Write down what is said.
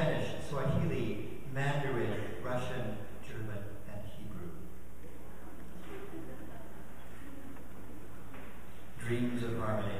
Spanish, Swahili, Mandarin, Russian, German, and Hebrew. Dreams of harmony.